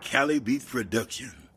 Cali Beat Production.